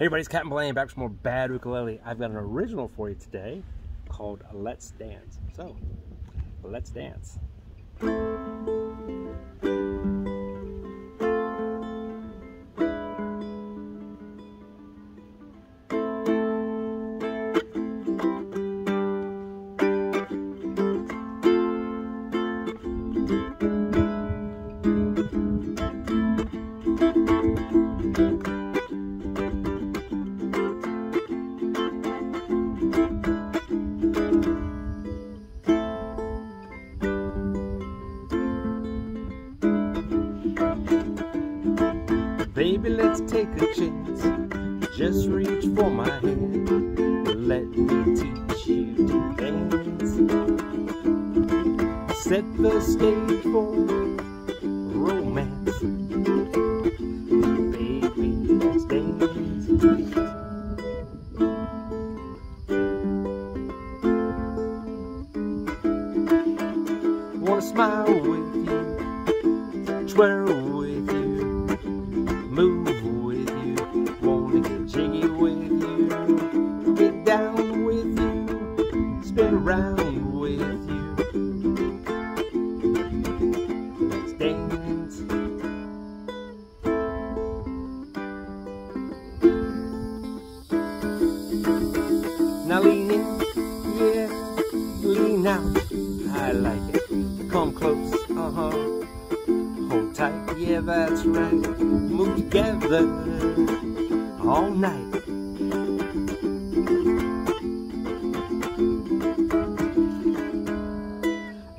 Hey everybody, it's Captain Blaine back with more bad ukulele. I've got an original for you today called Let's Dance. So, let's dance. Baby, let's take a chance. Just reach for my hand. Let me teach you to dance. Set the stage for romance. Baby, let's dance. Wanna smile with you, twirl Come close, uh huh. Hold tight, yeah, that's right. Move together all night.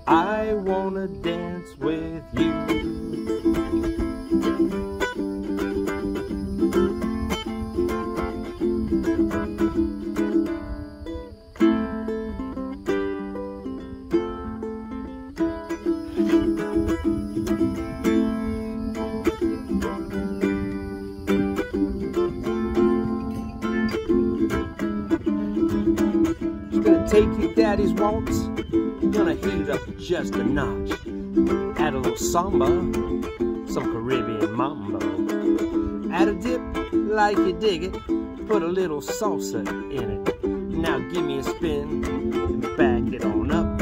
I wanna dance with you. Take your daddy's wants, gonna heat it up just a notch. Add a little samba, some Caribbean mambo. Add a dip like you dig it, put a little salsa in it. Now give me a spin and back it on up.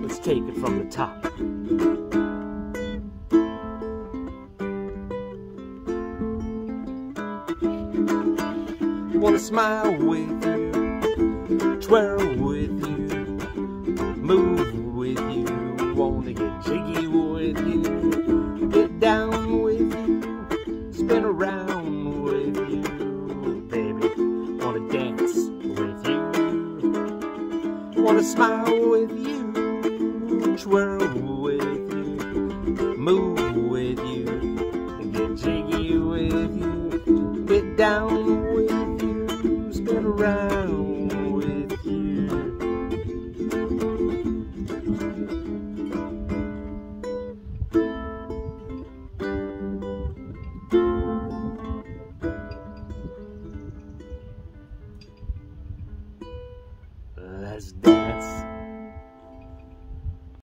Let's take it from the top. Wanna smile with you, twirl with you, move with you, wanna get jiggy with you, get down with you, spin around with you, baby, wanna dance with you, wanna smile with you, twirl with you, move with you, get jiggy with you, get down was done.